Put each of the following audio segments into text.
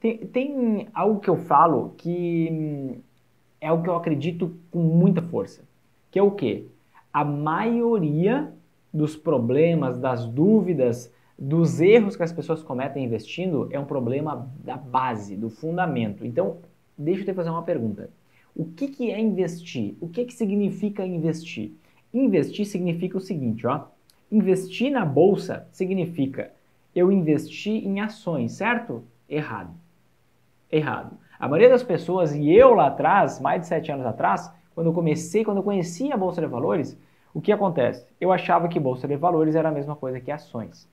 Tem, tem algo que eu falo que hum, é o que eu acredito com muita força, que é o quê? A maioria dos problemas, das dúvidas, dos erros que as pessoas cometem investindo é um problema da base, do fundamento. Então, deixa eu te fazer uma pergunta. O que, que é investir? O que, que significa investir? Investir significa o seguinte, ó. Investir na bolsa significa eu investir em ações, certo? Errado. Errado. A maioria das pessoas, e eu lá atrás, mais de sete anos atrás, quando eu comecei, quando eu conheci a Bolsa de Valores, o que acontece? Eu achava que Bolsa de Valores era a mesma coisa que ações.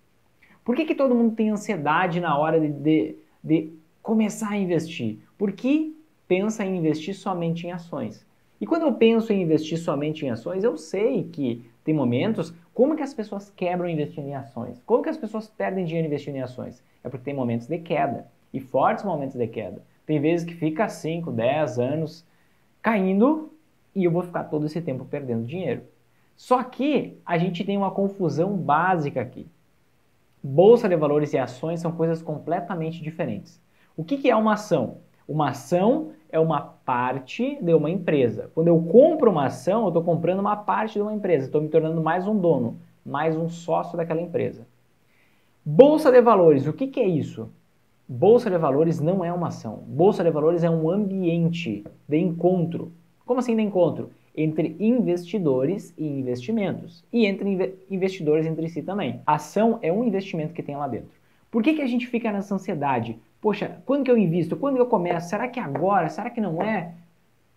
Por que, que todo mundo tem ansiedade na hora de, de, de começar a investir? Porque pensa em investir somente em ações. E quando eu penso em investir somente em ações, eu sei que tem momentos, como que as pessoas quebram investindo em ações? Como que as pessoas perdem dinheiro investindo em ações? É porque tem momentos de queda, e fortes momentos de queda. Tem vezes que fica 5, 10 anos caindo e eu vou ficar todo esse tempo perdendo dinheiro. Só que a gente tem uma confusão básica aqui. Bolsa de valores e ações são coisas completamente diferentes. O que, que é uma ação? Uma ação é uma parte de uma empresa. Quando eu compro uma ação, eu estou comprando uma parte de uma empresa, estou me tornando mais um dono, mais um sócio daquela empresa. Bolsa de valores, o que, que é isso? Bolsa de valores não é uma ação. Bolsa de valores é um ambiente de encontro. Como assim de encontro? Entre investidores e investimentos. E entre investidores entre si também. Ação é um investimento que tem lá dentro. Por que, que a gente fica nessa ansiedade? Poxa, quando que eu invisto? Quando eu começo? Será que é agora? Será que não é?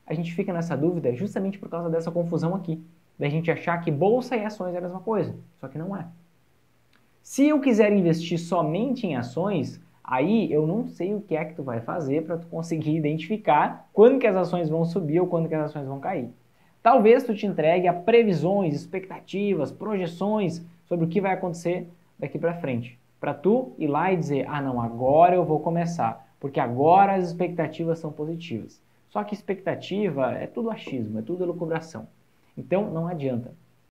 A gente fica nessa dúvida justamente por causa dessa confusão aqui. Da gente achar que bolsa e ações é a mesma coisa. Só que não é. Se eu quiser investir somente em ações, Aí eu não sei o que é que tu vai fazer para tu conseguir identificar quando que as ações vão subir ou quando que as ações vão cair. Talvez tu te entregue a previsões, expectativas, projeções sobre o que vai acontecer daqui para frente, para tu ir lá e dizer: "Ah, não, agora eu vou começar, porque agora as expectativas são positivas". Só que expectativa é tudo achismo, é tudo elucubração. Então não adianta.